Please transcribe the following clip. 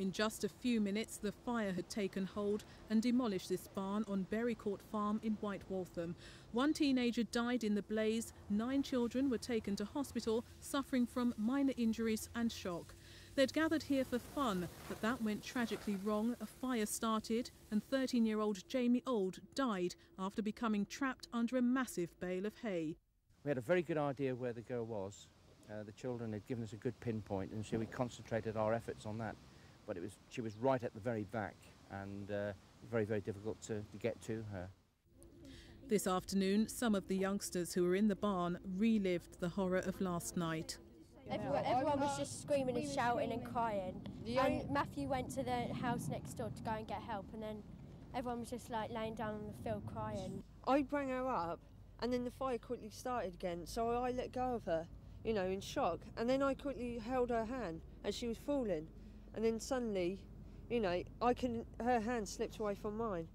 In just a few minutes, the fire had taken hold and demolished this barn on Berrycourt Farm in White Waltham. One teenager died in the blaze, nine children were taken to hospital suffering from minor injuries and shock. They'd gathered here for fun, but that went tragically wrong. A fire started, and 13 year old Jamie Old died after becoming trapped under a massive bale of hay. We had a very good idea where the girl was. Uh, the children had given us a good pinpoint, and so we concentrated our efforts on that. But it was she was right at the very back, and uh, very very difficult to, to get to her. This afternoon, some of the youngsters who were in the barn relived the horror of last night. Everyone, everyone was just screaming and shouting and crying. And Matthew went to the house next door to go and get help, and then everyone was just like laying down on the field crying. I bring her up, and then the fire quickly started again, so I let go of her, you know, in shock. And then I quickly held her hand as she was falling, and then suddenly, you know, I can her hand slipped away from mine.